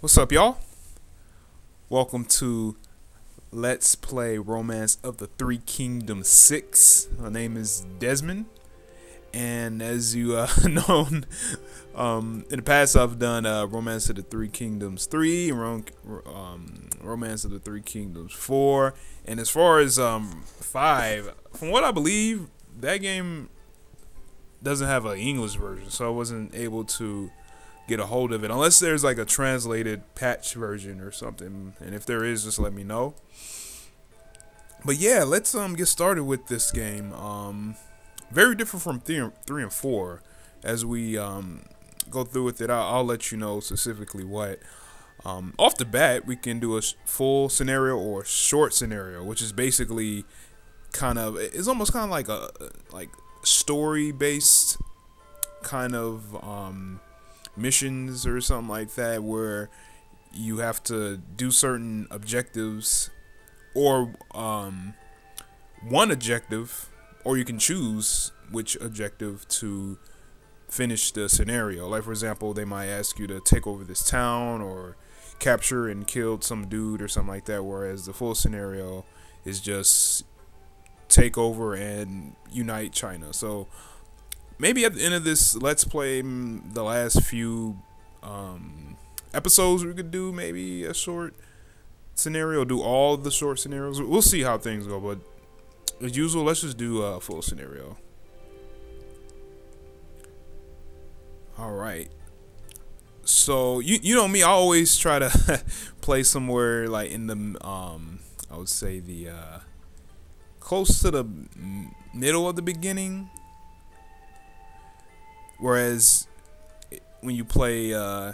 What's up, y'all? Welcome to Let's Play Romance of the Three Kingdoms 6. My name is Desmond, and as you uh, known, um, in the past I've done uh, Romance of the Three Kingdoms 3 Rom um, Romance of the Three Kingdoms 4. And as far as um, 5, from what I believe, that game doesn't have an English version, so I wasn't able to get a hold of it unless there's like a translated patch version or something. And if there is just let me know. But yeah let's um get started with this game. Um very different from three and, three and four. As we um go through with it I'll, I'll let you know specifically what. Um off the bat we can do a full scenario or short scenario which is basically kind of it's almost kind of like a like story based kind of um missions or something like that where you have to do certain objectives or um, one objective or you can choose which objective to finish the scenario. Like for example they might ask you to take over this town or capture and kill some dude or something like that whereas the full scenario is just take over and unite China. So maybe at the end of this let's play mm, the last few um, episodes we could do maybe a short scenario do all the short scenarios. We'll see how things go but as usual let's just do a full scenario. All right. So you you know me I always try to play somewhere like in the um I would say the uh close to the middle of the beginning Whereas when you play uh,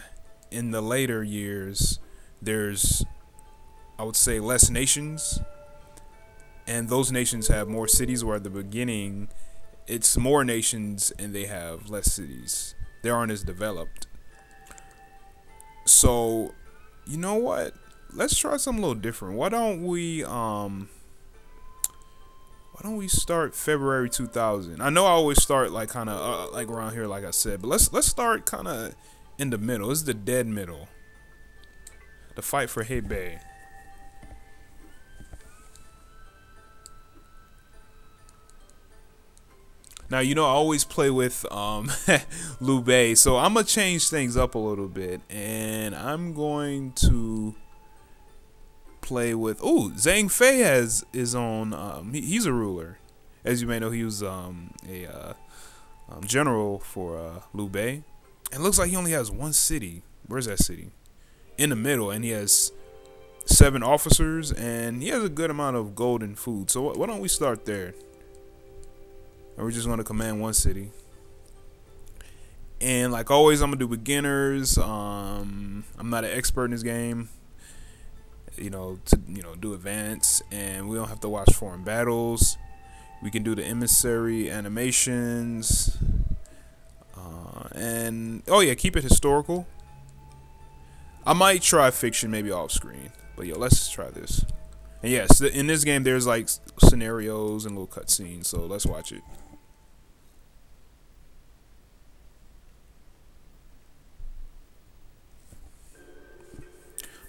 in the later years, there's, I would say, less nations. And those nations have more cities, where at the beginning, it's more nations and they have less cities. They aren't as developed. So, you know what? Let's try something a little different. Why don't we, um, don't we start February 2000? I know I always start like kind of uh, like around here, like I said, but let's let's start kind of in the middle. This is the dead middle. The fight for Hebei. Now you know I always play with um, Liu Bei, so I'm gonna change things up a little bit, and I'm going to play with. Oh, Zhang Fei has is on. Um, he, he's a ruler, as you may know. He was um, a uh, um, general for uh, Liu Bei. And looks like he only has one city. Where's that city? In the middle, and he has seven officers, and he has a good amount of gold and food. So why don't we start there? And we're just going to command one city. And like always, I'm gonna do beginners. Um, I'm not an expert in this game you know, to you know do events, and we don't have to watch foreign battles. We can do the emissary animations, uh, and oh yeah, keep it historical. I might try fiction, maybe off screen, but yo, let's try this. And yes, in this game, there's like scenarios and little cutscenes, so let's watch it.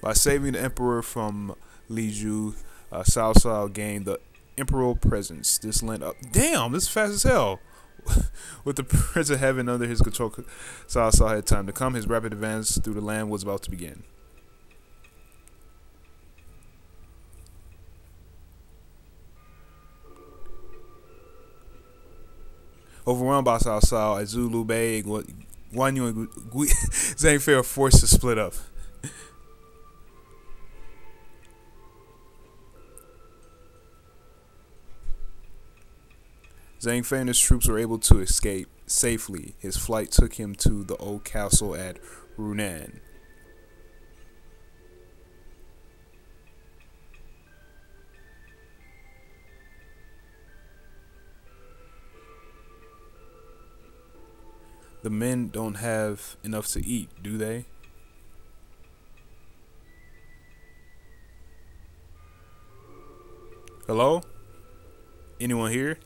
By saving the emperor from Li Ju, uh, Cao Cao gained the imperial presence. This lent up. Damn, this is fast as hell. With the Prince of Heaven under his control, Cao Cao had time to come. His rapid advance through the land was about to begin. Overwhelmed by Cao Cao, Azu, Liu Bei, Guan Yu, and Zhang Fei are forced to split up. Zhang Fei and his troops were able to escape safely. His flight took him to the old castle at Runan. The men don't have enough to eat, do they? Hello? Anyone here?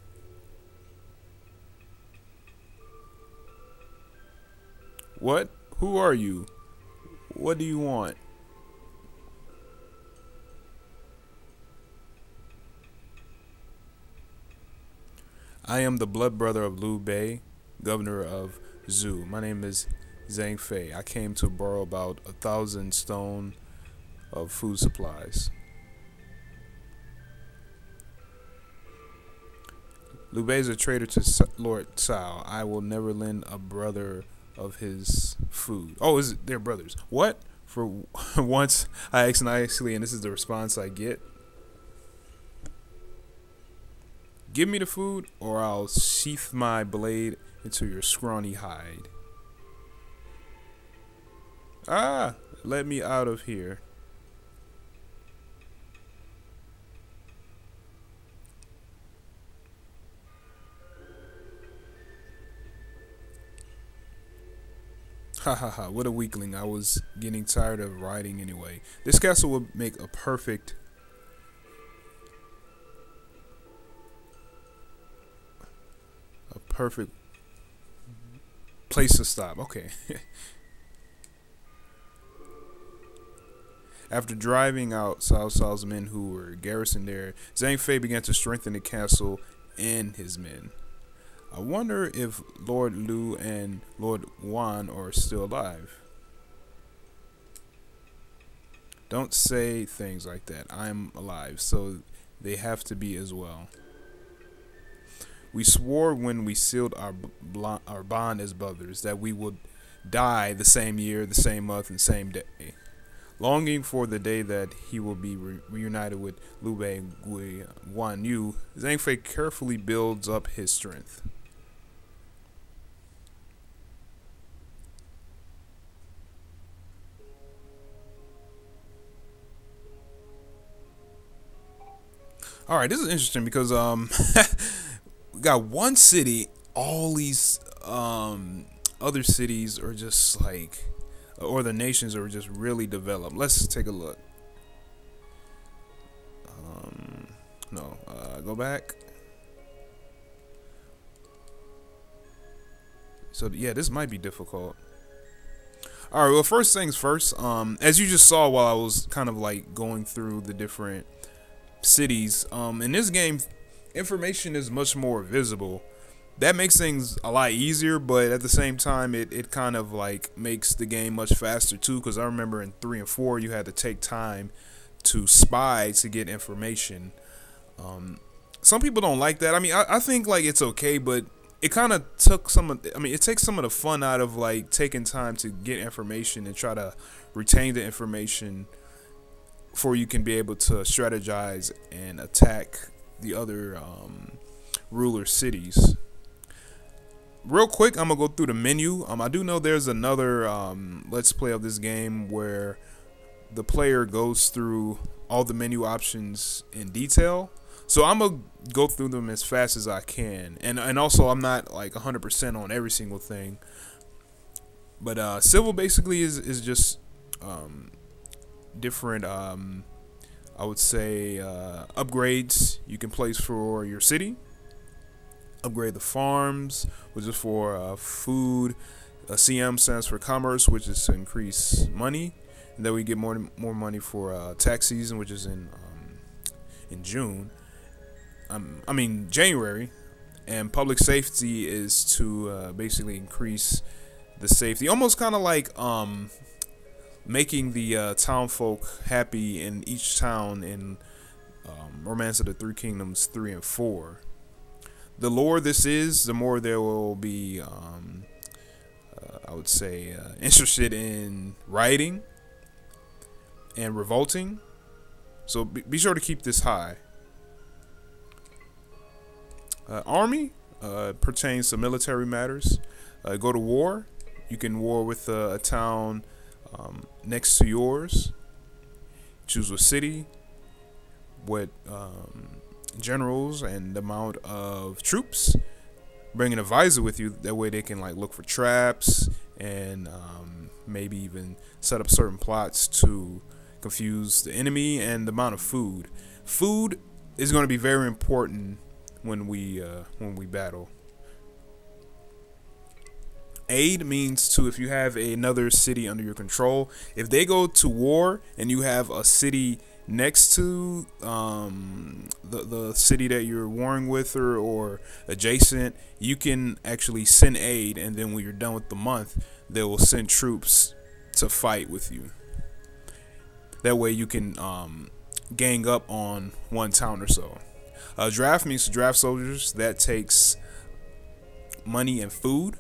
What? Who are you? What do you want? I am the blood brother of Liu Bei, governor of Zhou. My name is Zhang Fei. I came to borrow about a thousand stone of food supplies. Liu Bei is a traitor to Lord Cao. I will never lend a brother of his food. Oh, is it their brothers? What? For once, I ask nicely, and this is the response I get. Give me the food, or I'll sheath my blade into your scrawny hide. Ah, let me out of here. Ha ha ha, what a weakling. I was getting tired of riding anyway. This castle would make a perfect a perfect place to stop. Okay. After driving out Cao Cao's men who were garrisoned there, Zhang Fei began to strengthen the castle and his men. I wonder if Lord Liu and Lord Wan are still alive. Don't say things like that. I'm alive, so they have to be as well. We swore when we sealed our our bond as brothers that we would die the same year, the same month, and same day. Longing for the day that he will be re reunited with Liu Bei Gui Guan Yu, Zhang Fei carefully builds up his strength. All right, this is interesting because um, we got one city, all these um other cities are just like, or the nations are just really developed. Let's take a look. Um, no, uh, go back. So yeah, this might be difficult. All right, well, first things first. Um, as you just saw while I was kind of like going through the different cities. Um, in this game, information is much more visible. That makes things a lot easier, but at the same time, it, it kind of like makes the game much faster too. Because I remember in three and four, you had to take time to spy to get information. Um, some people don't like that. I mean, I, I think like it's okay, but it kind of took some of. I mean, it takes some of the fun out of like taking time to get information and try to retain the information for you can be able to strategize and attack the other um, ruler cities. Real quick, I'm gonna go through the menu. Um, I do know there's another um, let's play of this game where the player goes through all the menu options in detail. So I'm gonna go through them as fast as I can, and and also I'm not like 100% on every single thing. But uh, civil basically is is just um, different um, I would say uh, upgrades you can place for your city. Upgrade the farms, which is for uh, food. Uh, CM stands for commerce, which is to increase money. And then we get more more money for uh, tax season, which is in um, in June. Um, I mean January. And public safety is to uh, basically increase the safety, almost kind of like um, making the uh, town folk happy in each town in um, Romance of the Three Kingdoms 3 and 4. The lower this is, the more there will be, um, uh, I would say, uh, interested in writing and revolting. So be, be sure to keep this high. Uh, army uh, pertains to military matters. Uh, go to war. You can war with a town um, next to yours. Choose a city, what um, generals and the amount of troops. Bring an advisor with you. That way they can like look for traps and um, maybe even set up certain plots to confuse the enemy and the amount of food. Food is going to be very important when we uh, when we battle. Aid means to if you have another city under your control. If they go to war and you have a city next to um, the the city that you're warring with or, or adjacent, you can actually send aid, and then when you're done with the month, they will send troops to fight with you. That way, you can um, gang up on one town or so. Uh, draft means to draft soldiers. That takes money and food.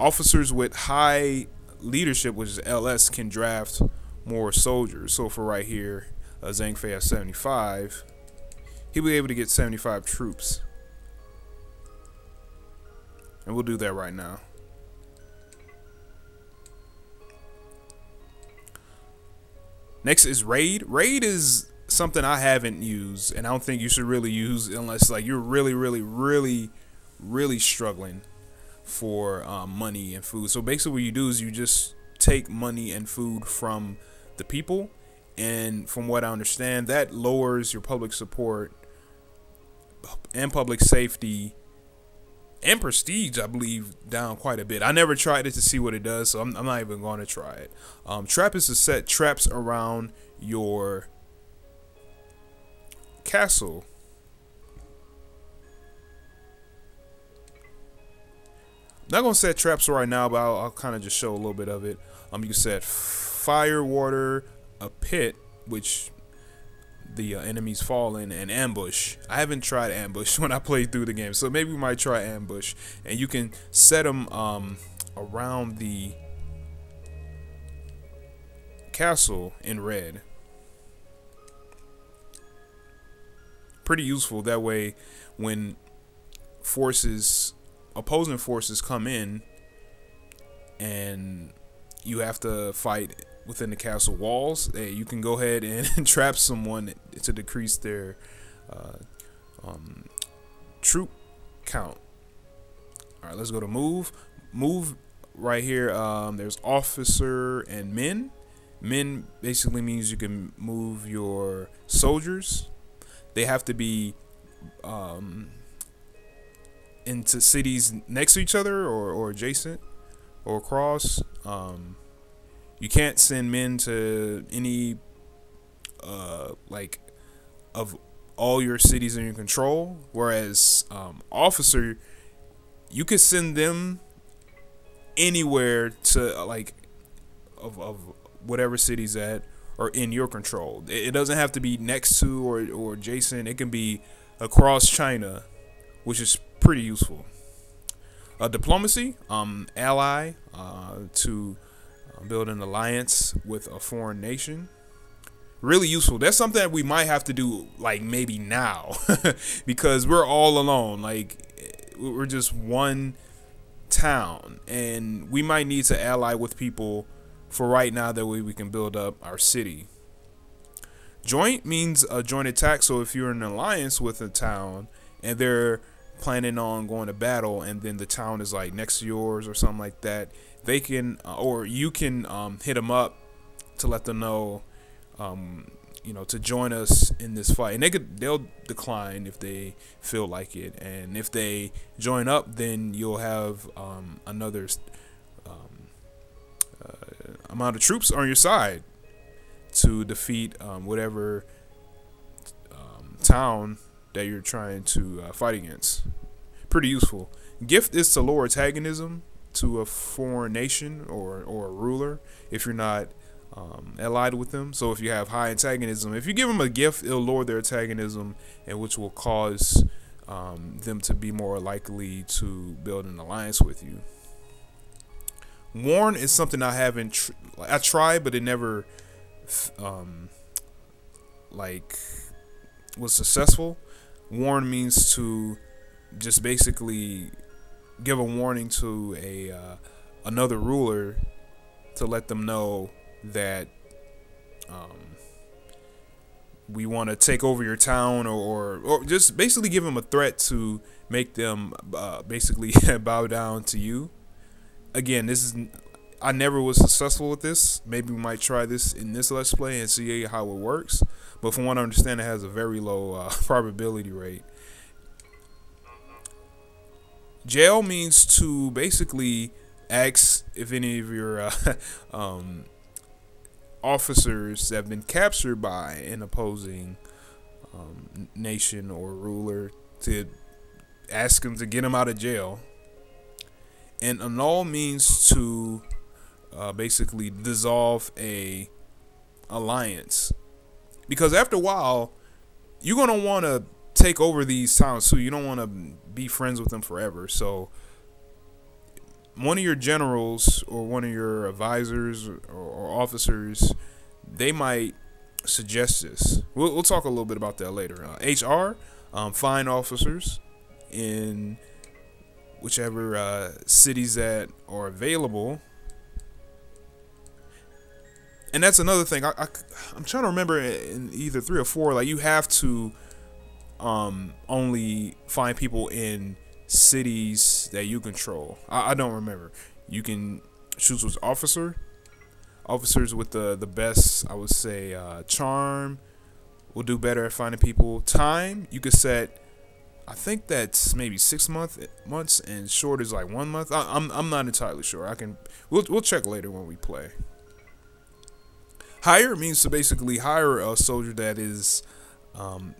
Officers with high leadership, which is LS, can draft more soldiers. So for right here, uh, Zhang Fei has 75. He'll be able to get 75 troops. And we'll do that right now. Next is raid. Raid is something I haven't used, and I don't think you should really use unless like you're really, really, really, really struggling for um, money and food. So basically, what you do is you just take money and food from the people, and from what I understand, that lowers your public support and public safety and prestige, I believe, down quite a bit. I never tried it to see what it does, so I'm, I'm not even going to try it. Um, trap is to set traps around your castle. Not gonna set traps right now, but I'll, I'll kind of just show a little bit of it. Um, you can set fire, water, a pit, which the uh, enemies fall in and ambush. I haven't tried ambush when I played through the game, so maybe we might try ambush. And you can set them um, around the castle in red. Pretty useful. That way, when forces, opposing forces come in, and you have to fight within the castle walls, hey, you can go ahead and trap someone to decrease their uh, um, troop count. All right, let's go to move. Move right here. Um, there's officer and men. Men basically means you can move your soldiers. They have to be um, into cities next to each other or, or adjacent or across. Um, you can't send men to any uh like of all your cities in your control whereas um, officer you could send them anywhere to like of, of whatever city's at or in your control it doesn't have to be next to or, or adjacent it can be across china which is pretty useful uh, diplomacy um ally uh, to build an alliance with a foreign nation. Really useful. That's something that we might have to do, like maybe now, because we're all alone. Like we're just one town, and we might need to ally with people for right now. That way we can build up our city. Joint means a joint attack. So if you're in an alliance with a town and they're planning on going to battle, and then the town is like next to yours or something like that, they can uh, or you can um, hit them up to let them know um, you know to join us in this fight. And they could they'll decline if they feel like it. And if they join up then you'll have um, another um, uh, amount of troops on your side to defeat um, whatever um, town that you're trying to uh, fight against pretty useful gift is to lower antagonism to a foreign nation or or a ruler if you're not um, allied with them. So if you have high antagonism, if you give them a gift, it'll lower their antagonism, and which will cause um, them to be more likely to build an alliance with you. Warn is something I haven't. Tr I tried, but it never, um, like, was successful. Warn means to just basically give a warning to a uh, another ruler to let them know that um, we want to take over your town or, or, or just basically give them a threat to make them uh, basically bow down to you. Again, this is I never was successful with this. Maybe we might try this in this let's play and see how it works. But from what I understand, it has a very low uh, probability rate. jail means to basically ask if any of your uh, um, officers have been captured by an opposing um, nation or ruler to ask them to get them out of jail. And annul means to uh, basically dissolve a alliance, because after a while, you're gonna want to take over these towns too. You don't want to be friends with them forever. So one of your generals or one of your advisors or, or officers, they might suggest this. We'll, we'll, talk a little bit about that later. Uh, HR, um, fine officers in whichever uh, cities that are available. And that's another thing. I, I, I'm trying to remember in either three or four. Like you have to um, only find people in cities that you control. I, I don't remember. You can choose which officer. Officers with the the best, I would say, uh, charm will do better at finding people. Time you could set. I think that's maybe six month months, and short is like one month. I, I'm I'm not entirely sure. I can we'll we'll check later when we play. Hire means to basically hire a soldier that is um,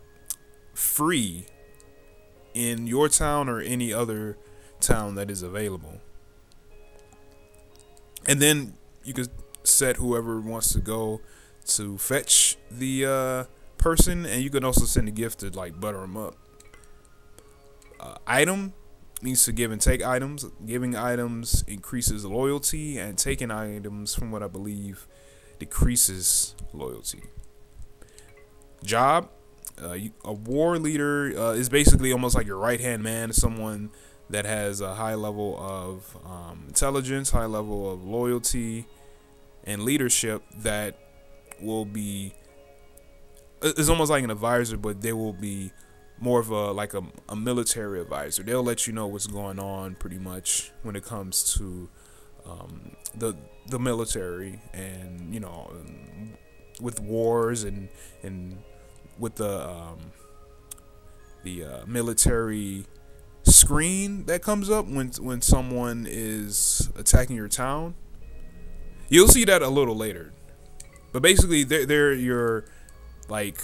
free in your town or any other town that is available. And then you could set whoever wants to go to fetch the uh, person, and you can also send a gift to like butter them up. Uh, item means to give and take items. Giving items increases loyalty, and taking items, from what I believe, decreases loyalty. Job uh, a war leader uh, is basically almost like your right hand man, someone that has a high level of um, intelligence, high level of loyalty, and leadership that will be. It's almost like an advisor, but they will be more of a like a, a military advisor. They'll let you know what's going on pretty much when it comes to um, the the military and you know with wars and and with the um, the uh, military screen that comes up when when someone is attacking your town. You'll see that a little later, but basically they're they're your like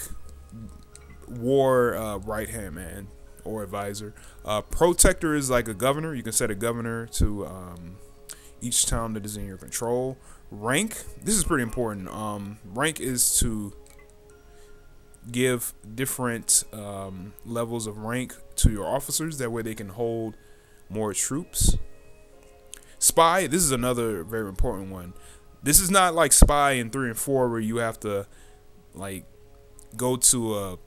war uh, right hand man or advisor. Uh, protector is like a governor. You can set a governor to um, each town that is in your control. Rank. This is pretty important. Um, rank is to give different um, levels of rank to your officers. That way they can hold more troops. Spy, this is another very important one. This is not like Spy in 3 and 4 where you have to like go to a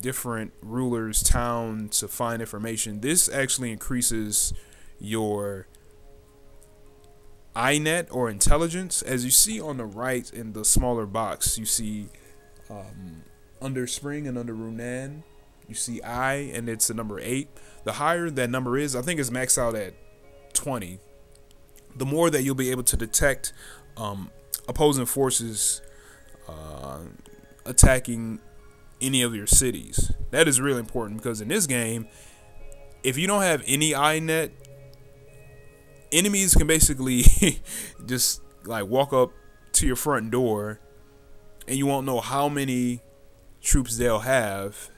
different ruler's town to find information. This actually increases your INET or intelligence. As you see on the right in the smaller box, you see um, under Spring and under Runan, you see I, and it's the number 8. The higher that number is, I think it's maxed out at 20. The more that you'll be able to detect um, opposing forces uh, attacking any of your cities. That is really important because in this game, if you don't have any INET, enemies can basically just like walk up to your front door and you won't know how many troops they'll have,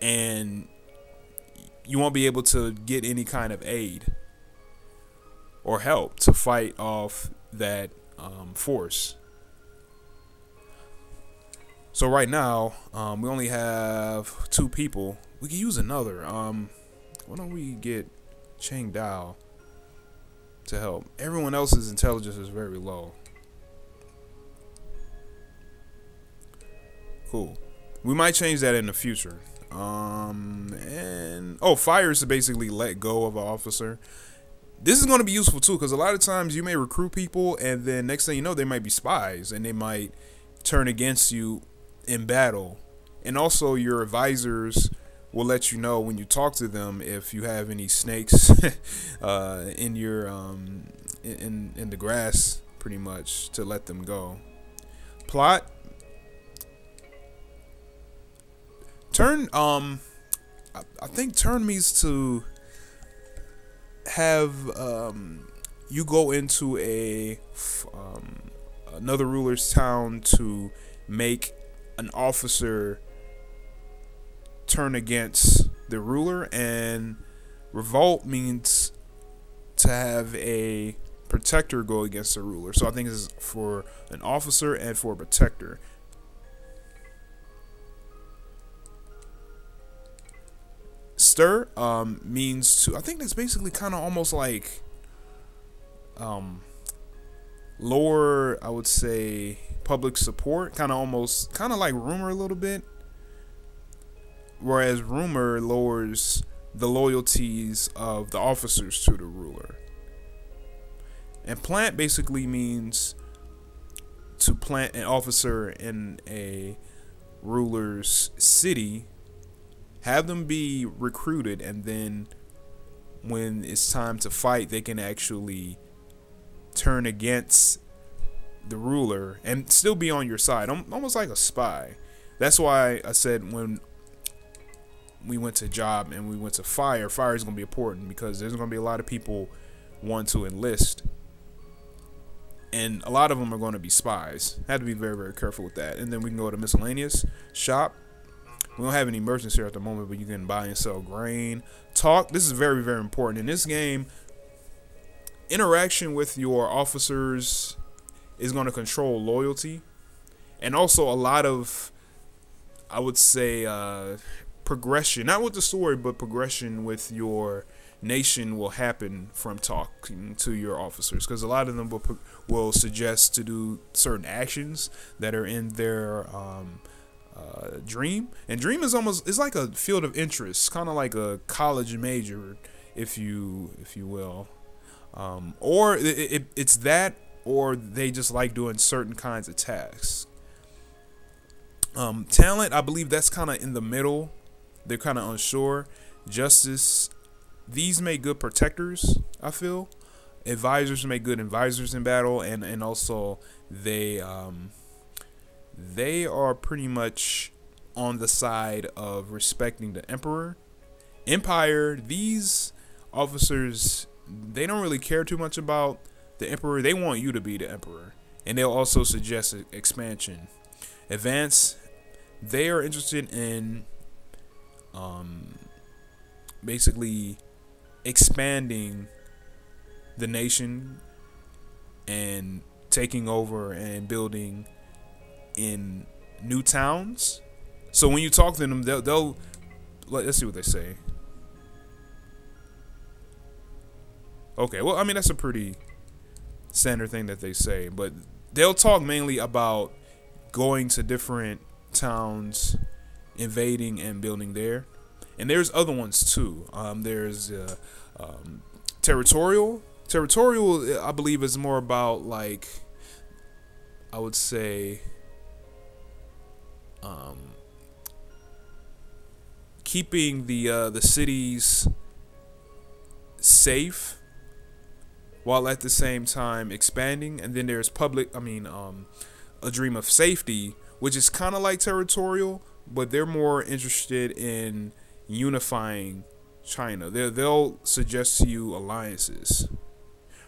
and you won't be able to get any kind of aid or help to fight off that um, force. So right now, um, we only have two people. We can use another. Um, why don't we get Chang Dao to help? Everyone else's intelligence is very low. Cool. We might change that in the future. Um, and oh, fire is to basically let go of an officer. This is going to be useful too because a lot of times you may recruit people, and then next thing you know, they might be spies, and they might turn against you in battle. And also, your advisors will let you know when you talk to them if you have any snakes uh, in your um, in in the grass, pretty much to let them go. Plot Turn um I, I think turn means to have um, you go into a um, another ruler's town to make an officer turn against the ruler and revolt means to have a protector go against the ruler. So i think this is for an officer and for a protector. Stir um, means to i think that's basically kind of almost like um, lower i would say public support kind of almost kind of like rumor a little bit whereas rumor lowers the loyalties of the officers to the ruler. And plant basically means to plant an officer in a ruler's city, have them be recruited, and then when it's time to fight, they can actually turn against the ruler and still be on your side, almost like a spy. That's why I said when we went to job and we went to fire, fire is going to be important because there's going to be a lot of people want to enlist. And a lot of them are going to be spies. Had to be very, very careful with that. And then we can go to miscellaneous shop. We don't have any merchants here at the moment, but you can buy and sell grain. Talk. This is very, very important. In this game, interaction with your officers is going to control loyalty. And also a lot of, I would say, uh, progression, not with the story, but progression with your nation will happen from talking to your officers. Because a lot of them will will suggest to do certain actions that are in their um, uh, dream. And dream is almost it's like a field of interest kind of like a college major if you if you will. Um, or it, it, it's that or they just like doing certain kinds of tasks. Um, talent i believe that's kind of in the middle they're kind of unsure. Justice, these make good protectors. I feel advisors make good advisors in battle, and and also they um, they are pretty much on the side of respecting the emperor. Empire, these officers, they don't really care too much about the emperor. They want you to be the emperor, and they'll also suggest expansion. Advance, they are interested in um, basically expanding the nation and taking over and building in new towns. So when you talk to them, they'll, they'll let's see what they say. Okay, well, I mean that's a pretty standard thing that they say, but they'll talk mainly about going to different towns invading and building there. And there's other ones too. Um, there's uh, um, territorial. Territorial, I believe, is more about like I would say um, keeping the uh, the cities safe while at the same time expanding. And then there's public. I mean, um, a dream of safety, which is kind of like territorial, but they're more interested in unifying China. they they'll suggest to you alliances,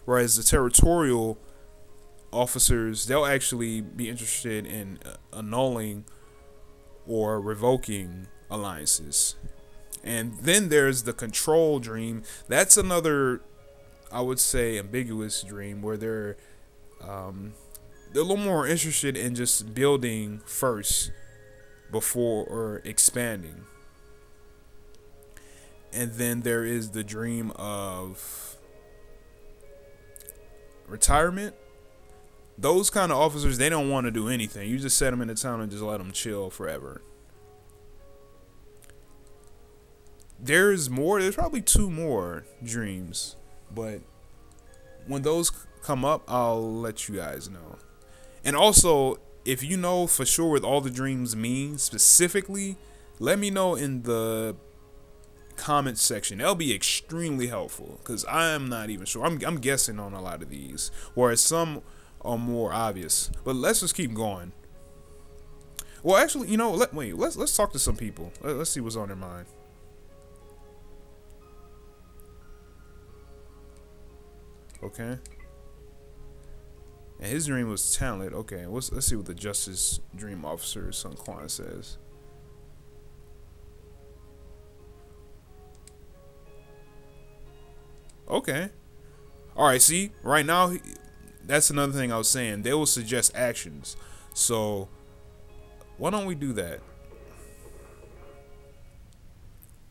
whereas the territorial officers they'll actually be interested in uh, annulling or revoking alliances. And then there's the control dream. That's another, I would say, ambiguous dream where they're um, they're a little more interested in just building first before or expanding. And then there is the dream of retirement. Those kind of officers, they don't want to do anything. You just set them in the town and just let them chill forever. There's more. There's probably two more dreams, but when those come up, I'll let you guys know. And also, if you know for sure what all the dreams mean specifically, let me know in the comment section. That'll be extremely helpful because I am not even sure. I'm, I'm guessing on a lot of these, whereas some are more obvious. But let's just keep going. Well, actually, you know, let wait. Let's let's talk to some people. Let, let's see what's on their mind. Okay. And his dream was talent. Okay, let's let's see what the Justice Dream Officer Sun Quan says. Okay. All right. See, right now, that's another thing I was saying. They will suggest actions. So, why don't we do that?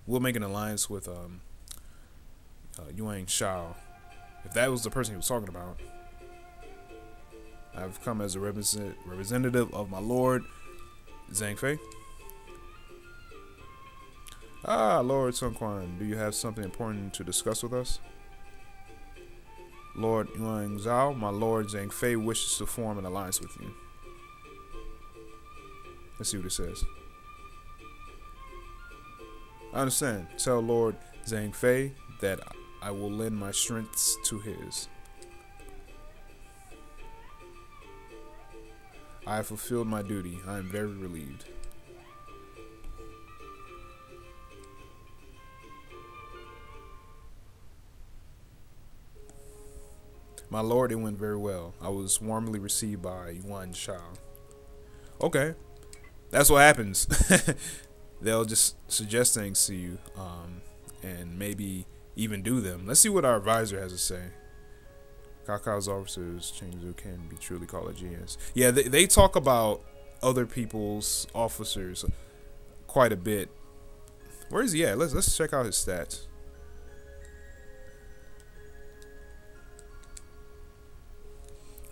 We'll make an alliance with um, uh, Yuan Shao. If that was the person he was talking about. I've come as a represent representative of my lord, Zhang Fei. Ah, Lord Sun Quan, do you have something important to discuss with us? Lord Yuan Shao, my lord Zhang Fei wishes to form an alliance with you. Let's see what it says. I understand. Tell Lord Zhang Fei that I will lend my strengths to his. I have fulfilled my duty. I am very relieved. My lord, it went very well. I was warmly received by Yuan Shao. Okay. That's what happens. They'll just suggest things to you um, and maybe even do them. Let's see what our advisor has to say. Cao Cao's officers, Chengzu can be truly called a genius. Yeah, they, they talk about other people's officers quite a bit. Where is he at? Let's let's check out his stats.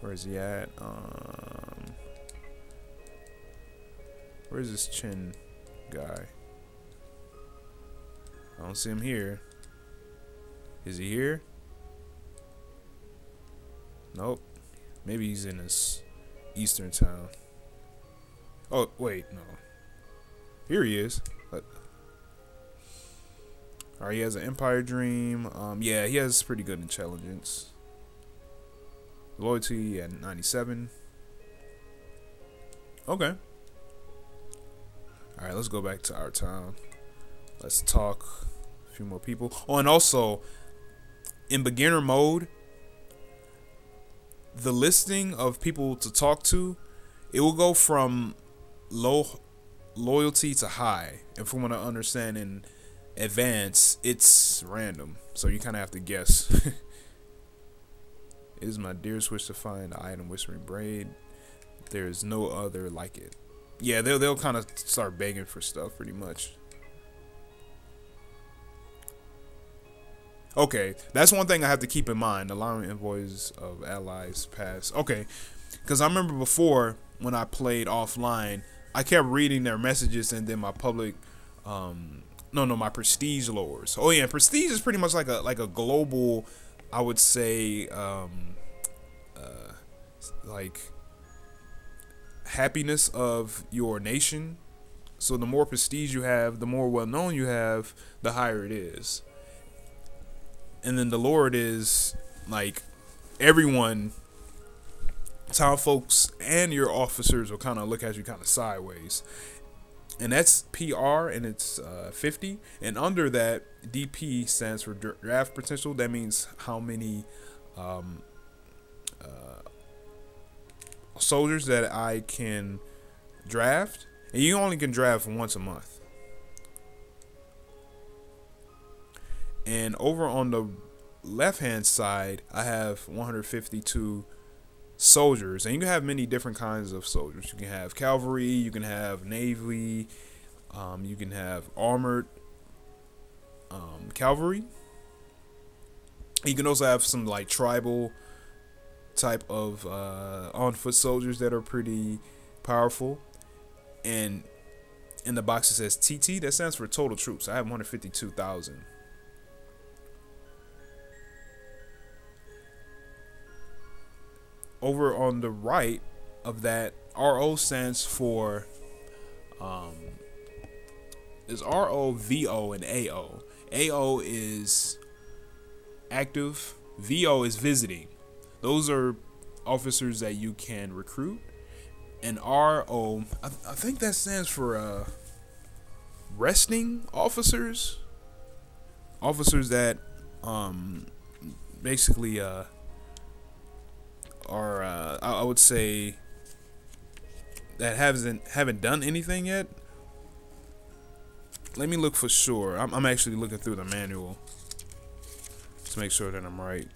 Where is he at? Um, where's this Chin guy? I don't see him here. Is he here? Nope. Maybe he's in this eastern town. Oh, wait, no. Here he is. Alright, he has an Empire Dream. Um, yeah, he has pretty good intelligence. Loyalty at 97. Okay. Alright, let's go back to our town. Let's talk a few more people. Oh, and also, in beginner mode, the listing of people to talk to, it will go from low loyalty to high. And from what I understand in advance, it's random. So you kind of have to guess. it is my dearest wish to find the item Whispering Braid. There is no other like it. Yeah, they'll, they'll kind of start begging for stuff pretty much. Okay, that's one thing I have to keep in mind. Allowing envoys of allies pass. Okay, because I remember before when I played offline, I kept reading their messages and then my public, um, no, no, my prestige lowers. Oh yeah, prestige is pretty much like a like a global, I would say, um, uh, like happiness of your nation. So the more prestige you have, the more well known you have, the higher it is and then the Lord is like everyone, town folks and your officers will kind of look at you kind of sideways. And that's PR and it's uh, 50. And under that, DP stands for draft potential. That means how many um, uh, soldiers that I can draft. And you only can draft once a month. And over on the left hand side, I have 152 soldiers. And you can have many different kinds of soldiers. You can have cavalry, you can have navy, um, you can have armored um, cavalry. You can also have some like tribal type of uh, on foot soldiers that are pretty powerful. And in the box it says TT, that stands for total troops. I have 152,000. Over on the right of that, RO stands for um, is RO, VO, and AO. AO is active, VO is visiting. Those are officers that you can recruit. And RO, I, th- I think that stands for uh, resting officers. Officers that um, basically uh, are uh, I, I would say that hasn't haven't done anything yet. Let me look for sure. I'm, I'm actually looking through the manual to make sure that I'm right.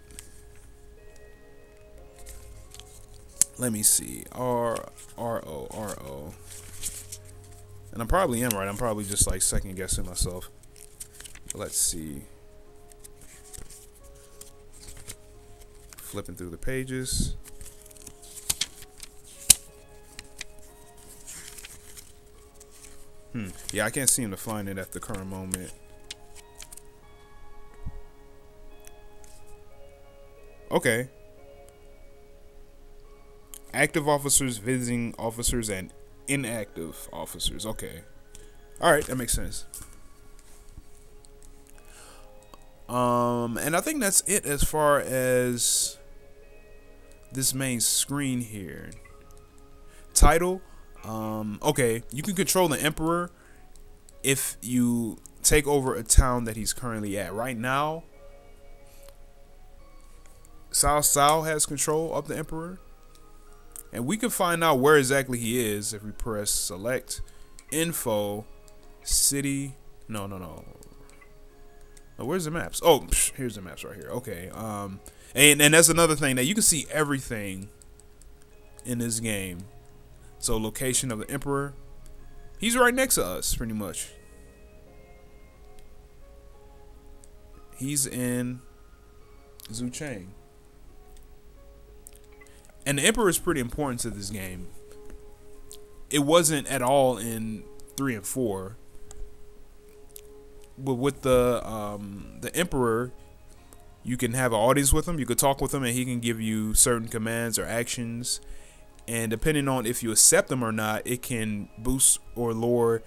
Let me see. R R O R O. And I probably am right. I'm probably just like second guessing myself. Let's see. Flipping through the pages. Hmm. Yeah, I can't seem to find it at the current moment. Okay. Active officers visiting officers and inactive officers. Okay. All right, that makes sense. Um, and I think that's it as far as this main screen here. Title. Um, okay, you can control the emperor if you take over a town that he's currently at. Right now, Cao Cao has control of the emperor. And we can find out where exactly he is if we press select info city. No, no, no. Oh, where's the maps? Oh, psh, here's the maps right here. Okay. Um, and and that's another thing that you can see everything in this game. So location of the emperor, he's right next to us, pretty much. He's in Xuchang. And the Emperor is pretty important to this game. It wasn't at all in three and four. With the um, the Emperor, you can have an audience with him. You could talk with him, and he can give you certain commands or actions. And depending on if you accept them or not, it can boost or lower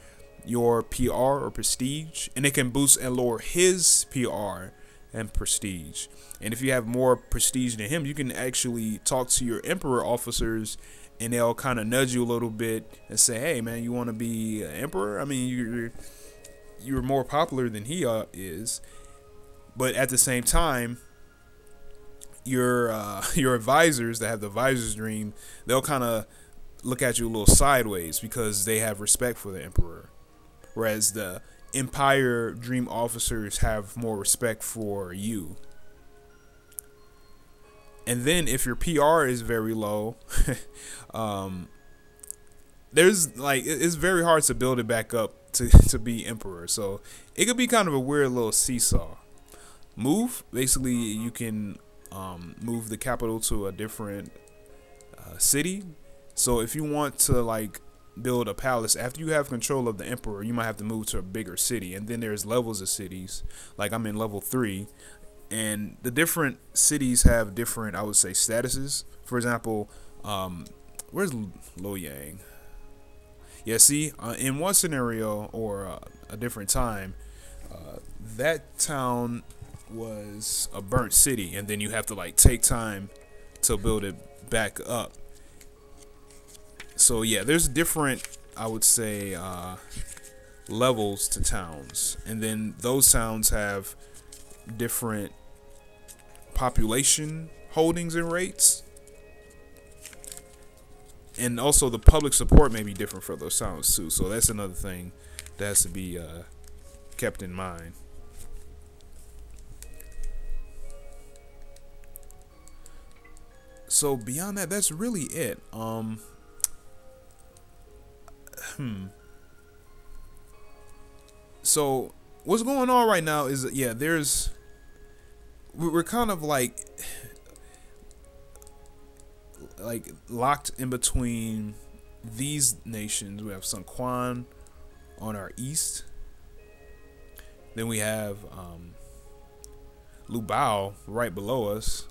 your PR or prestige, and it can boost and lower his PR and prestige. And if you have more prestige than him, you can actually talk to your emperor officers and they'll kind of nudge you a little bit and say, "Hey, man, you want to be emperor? I mean, you're you're more popular than he uh, is." But at the same time, your uh, your advisors that have the advisor's dream, they'll kind of look at you a little sideways because they have respect for the emperor, whereas the Empire Dream officers have more respect for you. And then if your PR is very low, um, there's like it's very hard to build it back up to to be emperor. So it could be kind of a weird little seesaw. Move basically you can um, move the capital to a different uh, city. So if you want to like build a palace after you have control of the emperor you might have to move to a bigger city and then there's levels of cities like i'm in level three and the different cities have different i would say statuses for example um where's luoyang yeah see uh, in one scenario or uh, a different time uh, that town was a burnt city and then you have to like take time to build it back up so yeah, there's different, I would say, uh, levels to towns, and then those towns have different population holdings and rates. And also the public support may be different for those sounds too. So that's another thing that has to be uh, kept in mind. So beyond that, that's really it. Um, hmm. So what's going on right now is yeah, there's we're kind of like like locked in between these nations. We have Sun Quan on our east. Then we have um, Lu Bao right below us.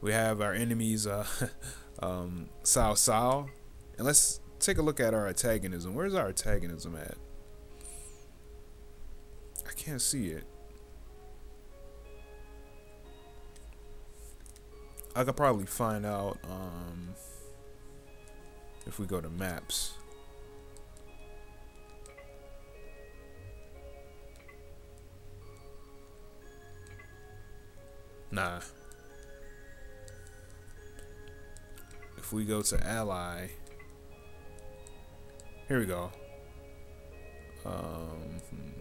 We have our enemies, uh, um, Cao Cao. And let's take a look at our antagonism. Where's our antagonism at? I can't see it. I could probably find out um, if we go to maps. Nah. if we go to ally, here we go. Um, hmm.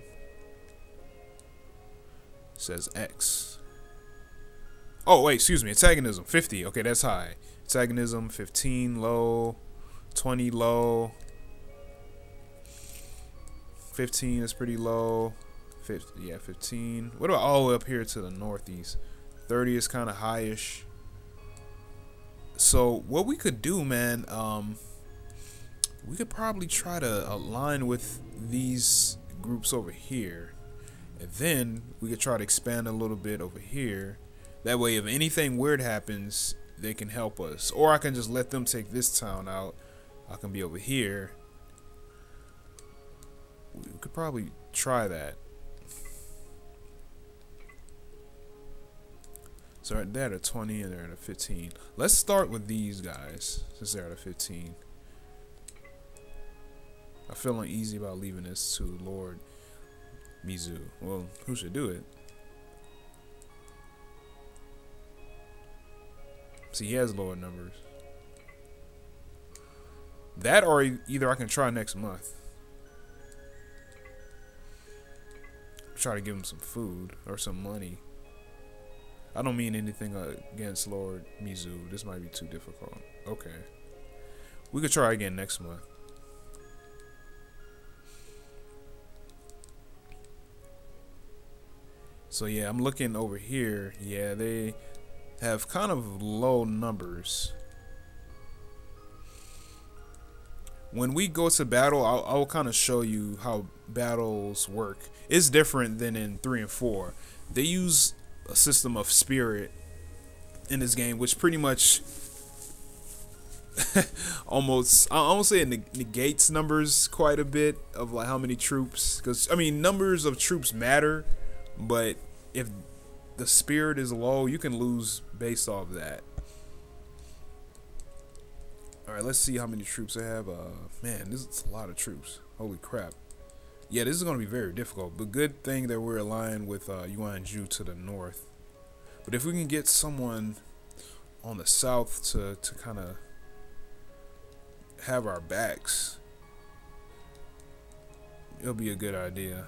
says X. Oh wait, excuse me. Antagonism 50. Okay, that's high. Antagonism 15 low, 20 low. 15 is pretty low. 50, yeah, 15. What about all the way up here to the northeast? 30 is kind of highish. So what we could do, man, um, we could probably try to align with these groups over here. And then we could try to expand a little bit over here that way, if anything weird happens, they can help us. Or I can just let them take this town out. I can be over here. We could probably try that. So they're at a 20 and they're at a 15. Let's start with these guys since they're at a 15. I feel uneasy about leaving this to Lord Mi Zhu. Well, who should do it? He has lower numbers. That or either I can try next month. Try to give him some food or some money. I don't mean anything against Lord Mi Zhu. This might be too difficult. Okay. We could try again next month. So yeah, I'm looking over here. Yeah, they have kind of low numbers. When we go to battle, I'll, I'll kind of show you how battles work. It's different than in 3 and 4. They use a system of spirit in this game, which pretty much almost I almost say it negates numbers quite a bit of like how many troops because I mean numbers of troops matter but if the spirit is low you can lose based off that. All right, let's see how many troops I have. Uh, man, this is a lot of troops. Holy crap. Yeah, this is going to be very difficult. But good thing that we're aligned with uh, Yuan Ju to the north. But if we can get someone on the south to, to kind of have our backs, it'll be a good idea.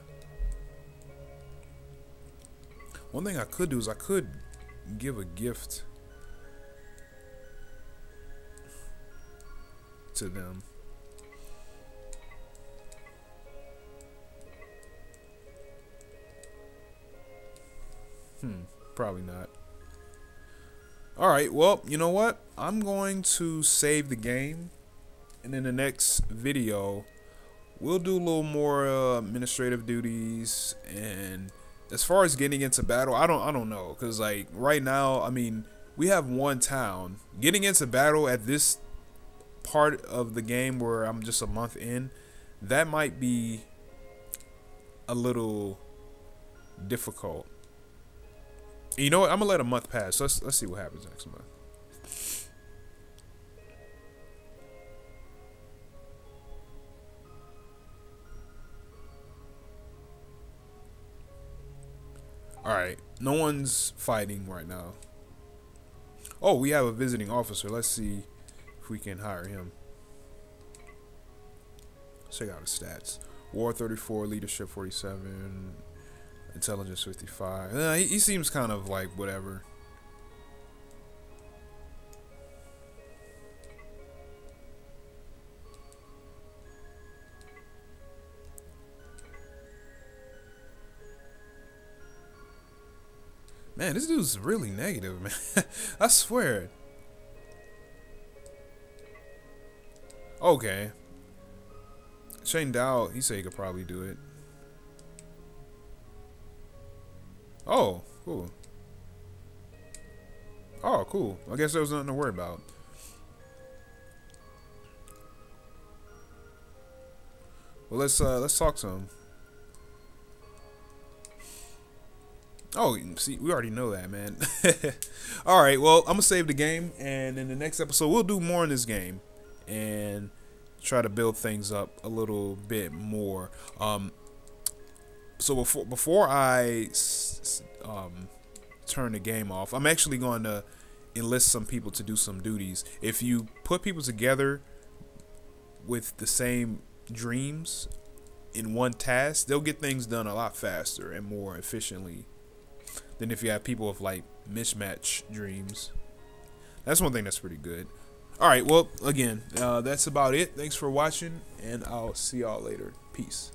One thing I could do is I could give a gift to them. Hmm, probably not. Alright, well, you know what? I'm going to save the game. And in the next video, we'll do a little more uh, administrative duties and as far as getting into battle, I don't I don't know cuz like right now, I mean, we have one town. Getting into battle at this part of the game where I'm just a month in, that might be a little difficult. You know what? I'm gonna let a month pass. Let's let's see what happens next month. Alright, no one's fighting right now. Oh, we have a visiting officer. Let's see if we can hire him. Check out his stats. War 34, leadership 47, intelligence 55. Uh, he, he seems kind of like whatever. Man, this dude's really negative, man. I swear. Okay. Chen Dao, he said he could probably do it. Oh, cool. Oh, cool. I guess there was nothing to worry about. Well, let's uh, let's talk to him. Oh, see, we already know that, man. All right, well, I'm gonna save the game, and in the next episode, we'll do more in this game, and try to build things up a little bit more. Um, so before before I um, turn the game off, I'm actually going to enlist some people to do some duties. If you put people together with the same dreams in one task, they'll get things done a lot faster and more efficiently than if you have people with like mismatch dreams. That's one thing that's pretty good. All right, well, again, uh, that's about it. Thanks for watching, and I'll see y'all later. Peace.